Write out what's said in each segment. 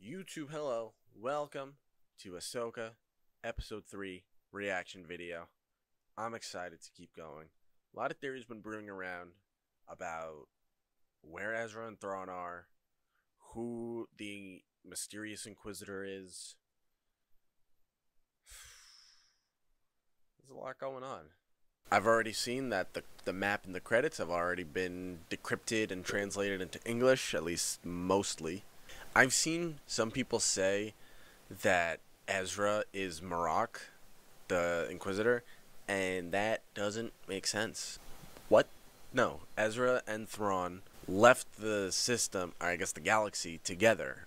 YouTube, hello. Welcome to Ahsoka Episode 3 reaction video. I'm excited to keep going. A lot of theories been brewing around about where Ezra and Thrawn are, who the mysterious Inquisitor is. There's a lot going on. I've already seen that the, the map and the credits have already been decrypted and translated into English, at least mostly. I've seen some people say that Ezra is Marrok, the Inquisitor, and that doesn't make sense. What? No, Ezra and Thrawn left the system, or I guess the galaxy, together.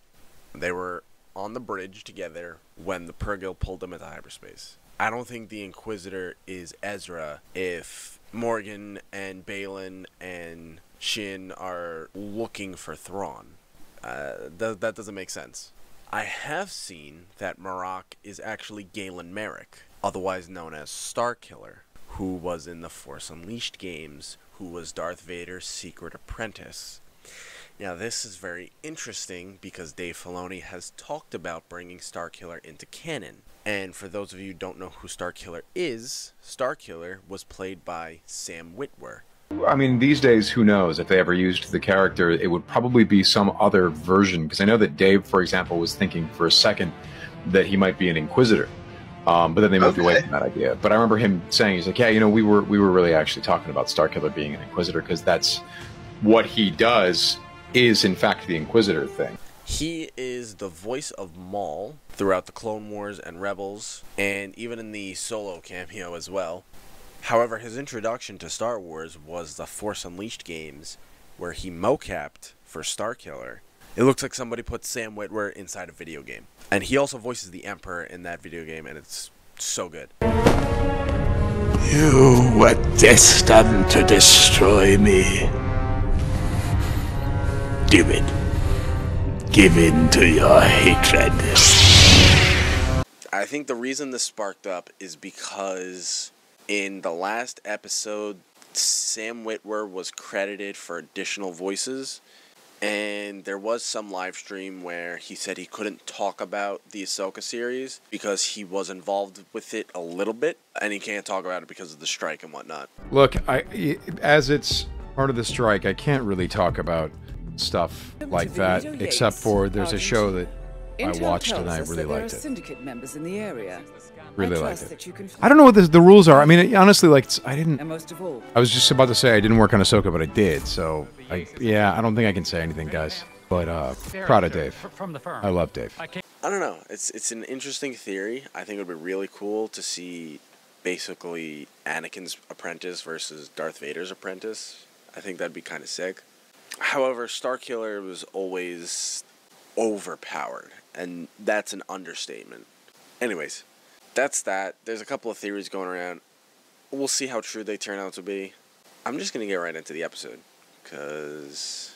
They were on the bridge together when the Purrgil pulled them into hyperspace. I don't think the Inquisitor is Ezra if Morgan and Baylan and Shin are looking for Thrawn. Uh, th- that doesn't make sense. I have seen that Marrok is actually Galen Marek, otherwise known as Starkiller, who was in the Force Unleashed games, who was Darth Vader's secret apprentice. Now, this is very interesting because Dave Filoni has talked about bringing Starkiller into canon. And for those of you who don't know who Starkiller is, Starkiller was played by Sam Witwer, I mean, these days, who knows if they ever used the character? It would probably be some other version because I know that Dave, for example, was thinking for a second that he might be an Inquisitor, um, but then they moved okay. away from that idea. But I remember him saying, "He's like, yeah, you know, we were we were really actually talking about Starkiller being an Inquisitor because that's what he does is in fact the Inquisitor thing." He is the voice of Maul throughout the Clone Wars and Rebels, and even in the solo cameo as well. However, his introduction to Star Wars was the Force Unleashed games, where he mocapped for Starkiller. It looks like somebody put Sam Witwer inside a video game. And he also voices the Emperor in that video game, and it's so good. You were destined to destroy me. Do it. Give in to your hatred. I think the reason this sparked up is because in the last episode, Sam Witwer was credited for additional voices, and there was some live stream where he said he couldn't talk about the Ahsoka series because he was involved with it a little bit, and he can't talk about it because of the strike and whatnot. Look, I as it's part of the strike, I can't really talk about stuff like that, except for there's a show that I watched and I really liked it. Syndicate members in the area. Really liked it. I don't know what the, the rules are. I mean, honestly, like I didn't. I was just about to say I didn't work on Ahsoka, but I did. So, I, yeah, I don't think I can say anything, guys. But uh, proud of Dave. From the firm. I love Dave. I don't know. It's it's an interesting theory. I think it would be really cool to see basically Anakin's apprentice versus Darth Vader's apprentice. I think that'd be kind of sick. However, Starkiller was always overpowered, and that's an understatement. Anyways, that's that. There's a couple of theories going around. We'll see how true they turn out to be. I'm just going to get right into the episode because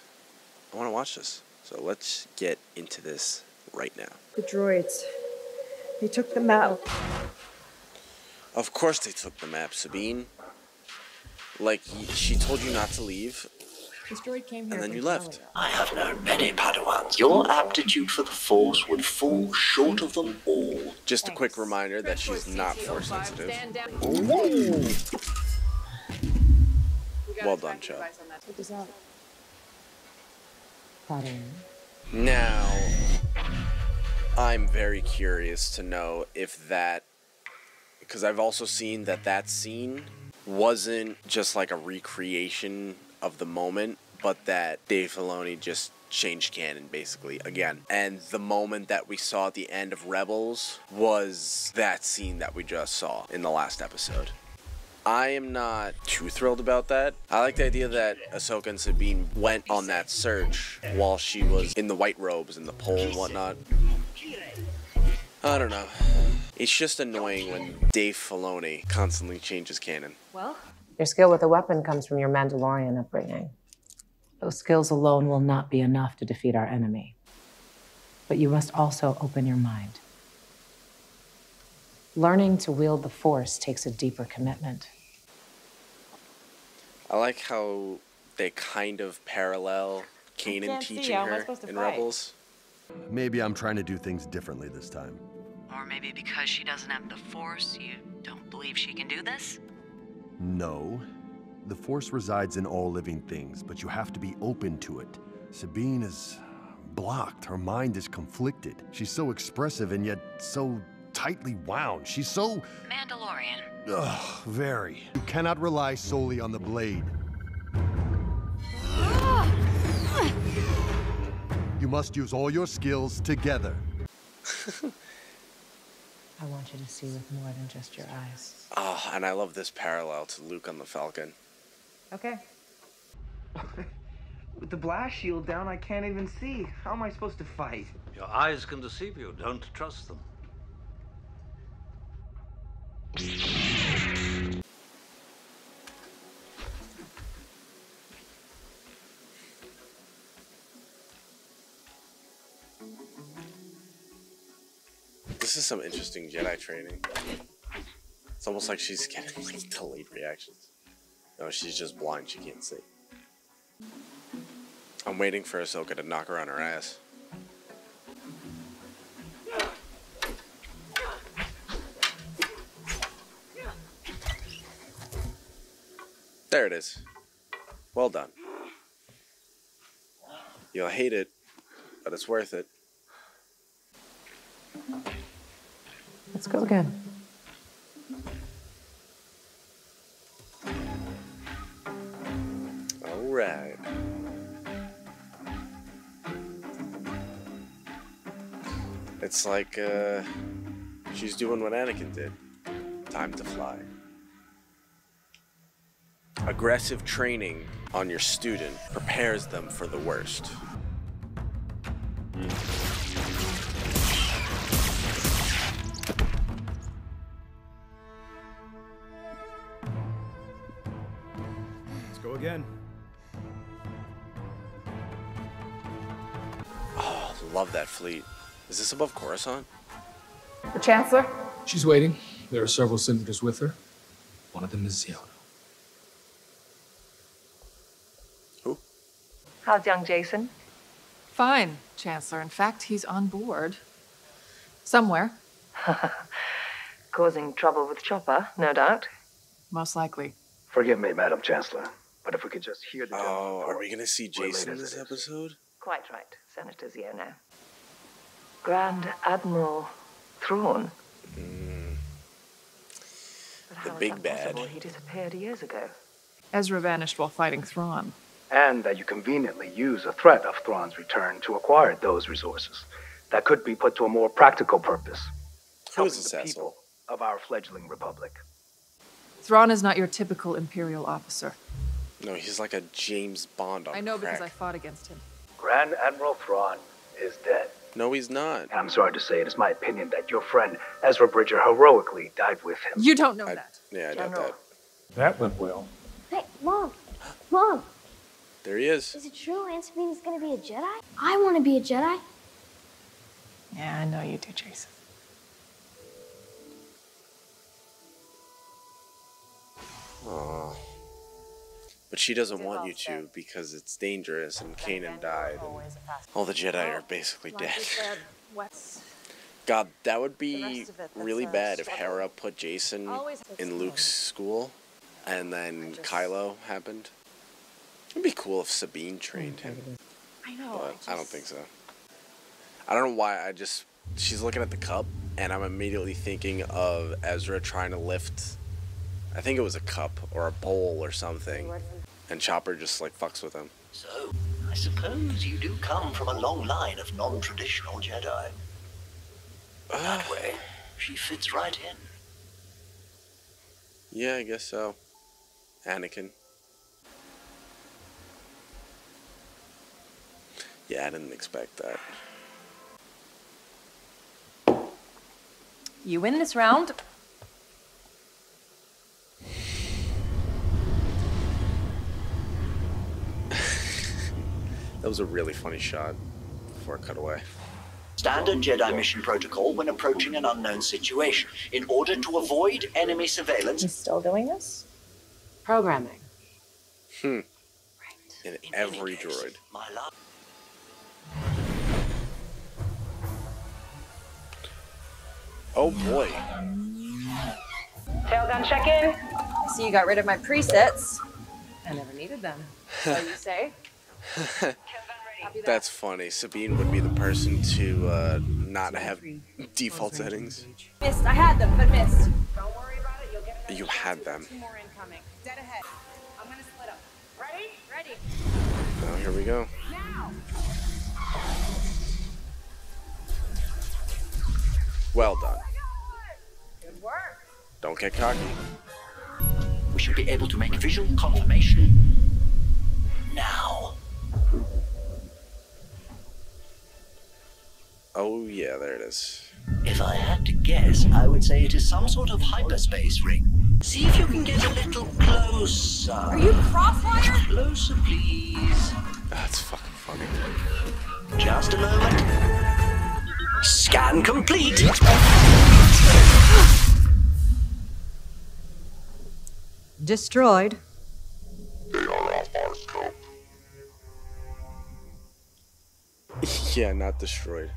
I want to watch this. So let's get into this right now. The droids. They took the map. Of course they took the map, Sabine. Like, she told you not to leave, this droid came here. And then you left. I have known many Padawans. Your aptitude for the Force would fall short of them all. Just a quick reminder that she's not Force sensitive. Well done, Chubb. Now, I'm very curious to know if that, because I've also seen that that scene wasn't just like a recreation of the moment, but that Dave Filoni just changed canon basically again. And the moment that we saw at the end of Rebels was that scene that we just saw in the last episode. I am not too thrilled about that. I like the idea that Ahsoka and Sabine went on that search while she was in the white robes and the pole and whatnot. I don't know. It's just annoying when Dave Filoni constantly changes canon. Well, your skill with a weapon comes from your Mandalorian upbringing. Those skills alone will not be enough to defeat our enemy. But you must also open your mind. Learning to wield the Force takes a deeper commitment. I like how they kind of parallel Kanan teaching her in fight. Rebels. Maybe I'm trying to do things differently this time. Or maybe because she doesn't have the Force, you don't believe she can do this? No. The Force resides in all living things, but you have to be open to it. Sabine is blocked. Her mind is conflicted. She's so expressive and yet so tightly wound. She's so. Mandalorian. Ugh, very. You cannot rely solely on the blade. Ah! You must use all your skills together. I want you to see with more than just your eyes. Oh, and I love this parallel to Luke on the Falcon. Okay. With the blast shield down, I can't even see. How am I supposed to fight? Your eyes can deceive you. Don't trust them. is some interesting Jedi training. It's almost like she's getting like delayed reactions. No, she's just blind. She can't see. I'm waiting for Ahsoka to knock her on her ass. There it is. Well done. You'll hate it, but it's worth it. Let's go again. All right. It's like uh, she's doing what Anakin did. Time to fly. Aggressive training on your student prepares them for the worst. Go again. Oh, love that fleet. Is this above Coruscant? The Chancellor? She's waiting. There are several senators with her. One of them is Xiono. Who? How's young Jacen? Fine, Chancellor. In fact, he's on board. Somewhere. Causing trouble with Chopper, no doubt. Most likely. Forgive me, Madam Chancellor, but if we could just hear the. Oh, are we gonna see Jacen in this episode? Quite right, Senator Xiono. Grand Admiral Thrawn. Mm. The big bad. possible? He disappeared years ago. Ezra vanished while fighting Thrawn. And that you conveniently use a threat of Thrawn's return to acquire those resources. That could be put to a more practical purpose. Who is this the asshole? people of our fledgling republic. Thrawn is not your typical Imperial officer. No, he's like a James Bond on I know crack. because I fought against him. Grand Admiral Thrawn is dead. No, he's not. And I'm sorry to say it is my opinion that your friend Ezra Bridger heroically died with him. You don't know that. Yeah, I doubt that. That went well. Hey, Mom! Mom! There he is. Is it true Aunt Sabine's gonna be a Jedi? I wanna be a Jedi. Yeah, I know you do, Jacen. Aw. But she doesn't want you to because it's dangerous and Kanan died and all the Jedi are basically dead. God, that would be really bad if Hera put Jacen in Luke's school and then Kylo happened. It'd be cool if Sabine trained him. I know. But I don't think so. I don't know why. I just she's looking at the cup, and I'm immediately thinking of Ezra trying to lift. I think it was a cup or a bowl or something, and Chopper just like fucks with him. So, I suppose you do come from a long line of non-traditional Jedi. That way, she fits right in. Yeah, I guess so. Anakin. Yeah, I didn't expect that. You win this round. That was a really funny shot before I cut away. Standard Jedi mission protocol when approaching an unknown situation. In order to avoid enemy surveillance. He's still doing this? Programming. Hmm. Right. In, in every case, droid. My love. Oh boy. Tailgun check in. I see you got rid of my presets. I never needed them. So you say? That's funny. Sabine would be the person to uh, not have default settings. Missed. I had them, but missed. You had them. Two more incoming. Dead ahead. I'm gonna split up. Ready? Ready. Oh, here we go. Now. Well done. Good work. Don't get cocky. We should be able to make visual confirmation now. Oh yeah, there it is. If I had to guess, I would say it is some sort of hyperspace ring. See if you can get a little closer. Are you crossfire? Closer, please. That's fucking funny. Just a moment. Scan complete. Destroyed. yeah, not destroyed.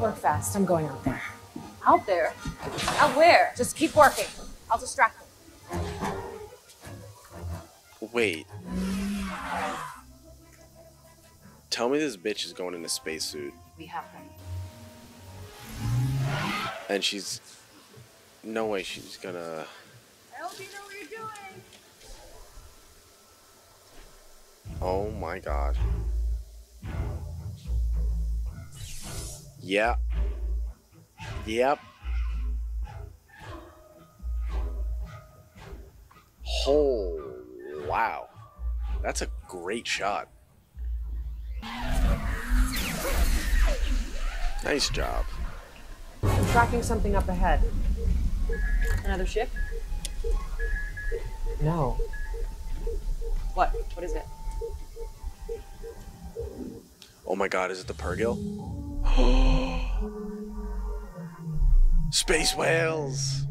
Work fast. I'm going out there. Out there? Out where? Just keep working. I'll distract them. Wait. Tell me this bitch is going in a spacesuit We have them. and she's. No way she's gonna. I hope you know what you're doing. Oh my god. Yeah. Yep. Oh, wow. That's a great shot. Nice job. I'm tracking something up ahead. Another ship? No. What? What is it? Oh my god, is it the Purrgil? Space whales!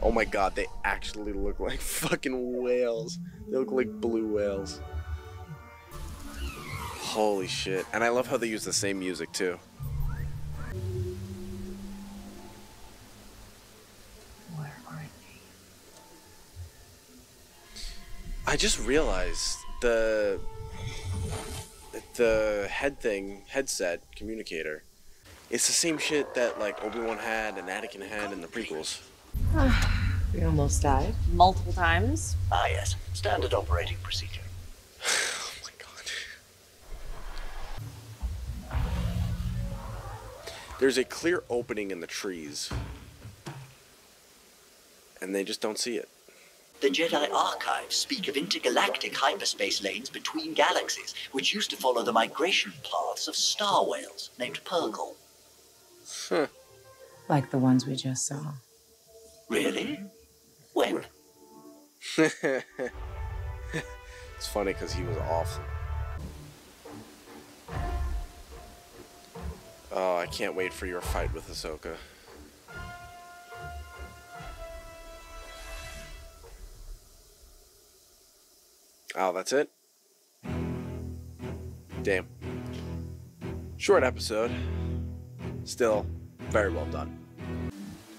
Oh my god, they actually look like fucking whales. They look like blue whales. Holy shit. And I love how they use the same music too. I just realized the the head thing, headset communicator. It's the same shit that like Obi-Wan had and Anakin had in the prequels. we almost died. Multiple times? Ah, yes. Standard operating procedure. oh my god. There's a clear opening in the trees. And they just don't see it. The Jedi archives speak of intergalactic hyperspace lanes between galaxies, which used to follow the migration paths of star whales named Purrgil. Huh. Like the ones we just saw. Really? When? it's funny because he was awful. Oh, I can't wait for your fight with Ahsoka. Oh, that's it? Damn. Short episode. Still, very well done.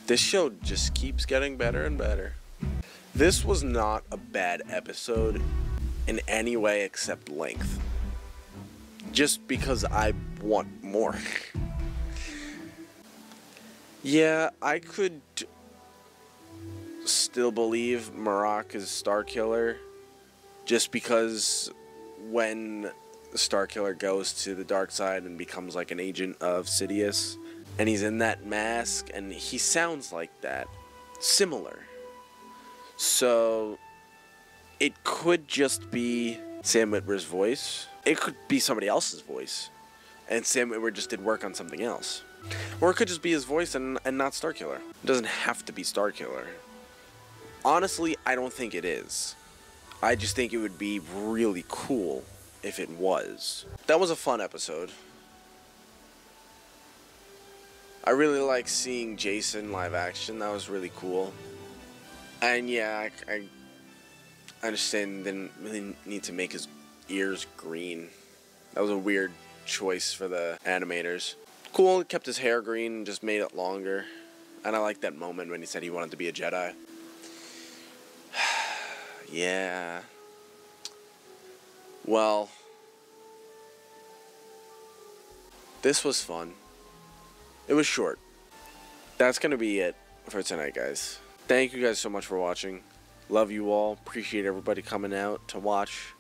This show just keeps getting better and better. This was not a bad episode in any way except length. Just because I want more. yeah, I could still believe Marrok is Starkiller just because when Starkiller goes to the dark side and becomes like an agent of Sidious, and he's in that mask, and he sounds like that, similar. So it could just be Sam Witwer's voice. It could be somebody else's voice, and Sam Witwer just did work on something else. Or it could just be his voice and, and not Starkiller. It doesn't have to be Starkiller. Honestly, I don't think it is. I just think it would be really cool if it was. That was a fun episode. I really like seeing Jacen live action. That was really cool. And yeah, I, I understand didn't really need to make his ears green. That was a weird choice for the animators. cool. Kept his hair green and just made it longer. And I like that moment when he said he wanted to be a Jedi. Yeah. Well, this was fun. It was short. That's going to be it for tonight, guys. Thank you guys so much for watching. Love you all. Appreciate everybody coming out to watch.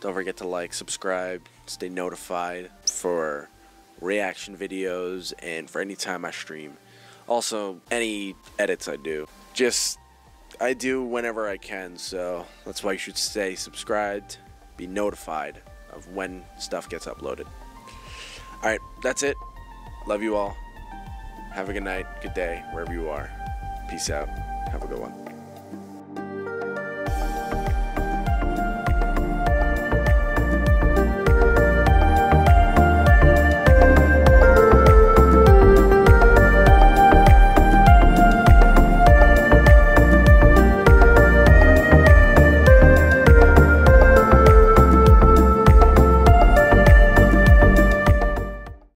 Don't forget to like, subscribe, stay notified for reaction videos and for any time I stream. Also, any edits I do. Just, I do whenever I can, so that's why you should stay subscribed, be notified of when stuff gets uploaded. Alright, that's it. Love you all. Have a good night, good day, wherever you are. Peace out. Have a good one.